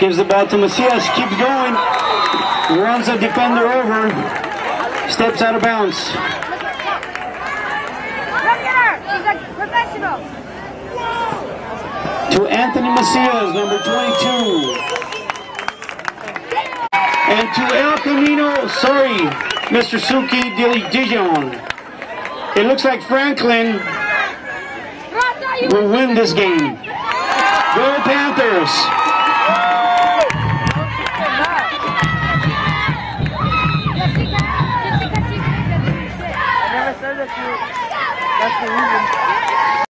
Gives the ball to Macias, keeps going. Runs the defender over. Steps out of bounds. To Anthony Macias, number 22. And to El Camino, sorry, Mr. Suki Dijon. It looks like Franklin will win this game. Go! 来，来，来！